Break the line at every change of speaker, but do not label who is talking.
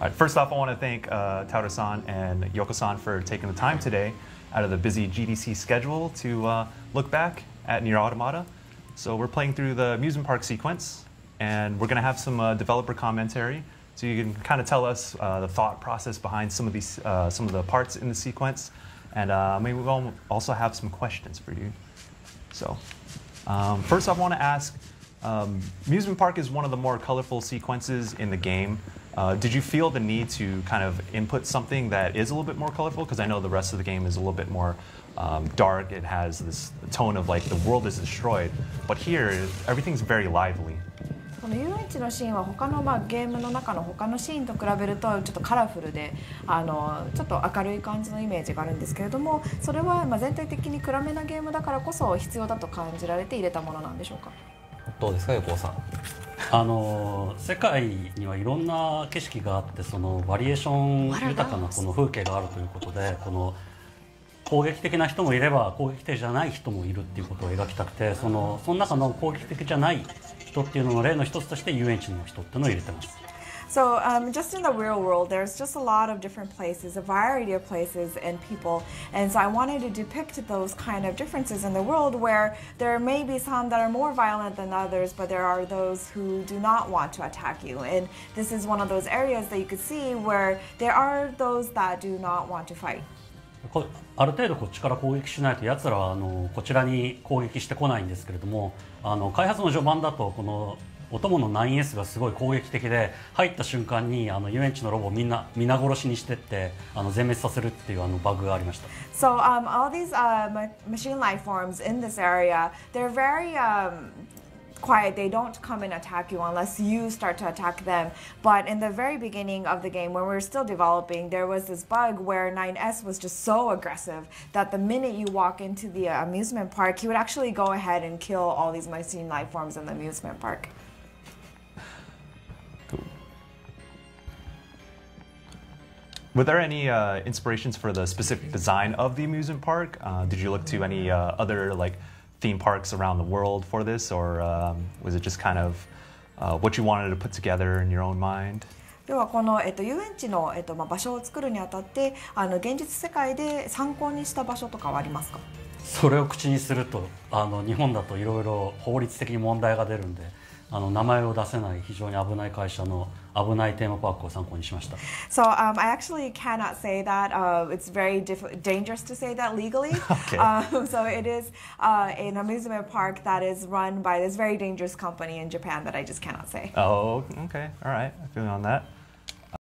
All right, first off, I want to thank uh, Tauro-san and Yoko-san for taking the time today out of the busy GDC schedule to uh, look back at Nier Automata. So we're playing through the amusement park sequence, and we're going to have some uh, developer commentary. So you can kind of tell us uh, the thought process behind some of these, uh, some of the parts in the sequence, and uh, maybe we'll also have some questions for you. So um, first, I want to ask. Um, amusement park is one of the more colorful sequences in the game. Uh, did you feel the need to kind of input something that is a little bit more colorful? Because I know the rest of the game is a little bit more um, dark. It has this tone of like the world is destroyed. But here, everything's very lively.
この遊園地のシーンは他のまあゲームの中の他のシーンと比べるとちょっとカラフルであのちょっと明るい感じのイメージがあるんですけれどもそれはまあ全体的に暗めなゲームだからこそ必要だと感じられて入れたものなんでしょうか
どうですか横尾さんあの世界にはいろんな景色があってそのバリエーション豊かなこの風景があるということでこの攻撃的な人もいれば攻撃的じゃない人もいるっていうことを描きたくてそのその中の攻撃的じゃない人っていうのの例の一つとして遊園地の人っていうのを入れてます。
So, um, just in the real world, there's just a lot of different places, a variety of places and people. And so, I wanted to depict those kind of differences in the world where there may be some that are more violent than others, but there are those who do not want to attack you. And this is one of those areas that you could see where there are those that do not want to fight.
ある程度こっちから攻撃しないとやつらはあのこちらに攻撃してこないんですけれどもあの開発の序盤だとこの お供の 9S がすごい攻撃的で入った瞬間にあの遊園地のロボをみんな皆殺しにしてってあの全滅させるっていうあのバグがありました。
So、um, all these、uh, machine life forms in this area, they're very um, quiet. They don't come and attack you unless you start to attack them. But in the very beginning of the game, when we were still developing, there was this bug where 9S was just so aggressive that the minute you walk into the amusement park, he would actually go ahead and kill all these machine life forms in the amusement park.
Were there any uh, inspirations for the specific design of the amusement park? Uh, did you look to any uh, other like theme parks around the world for this, or um, was it just kind of uh, what you wanted to put together in your own mind?
ではこの、えっと、遊園地の、えっとまあ、場所を作るにあたってあの現実世界で参考にした場所とかはありますか
それを口にするとあの日本だといろいろ法律的に問題が出るんで あの名前を出せない非常に危ない会社の危ないテーマパークを参考にしました。
So um, I actually cannot say that. Uh, it's very dangerous to say that legally. okay. Um, so it is uh, an amusement park that is run by this very dangerous company in Japan that I just cannot say.
Oh, okay. All right. I feel on that.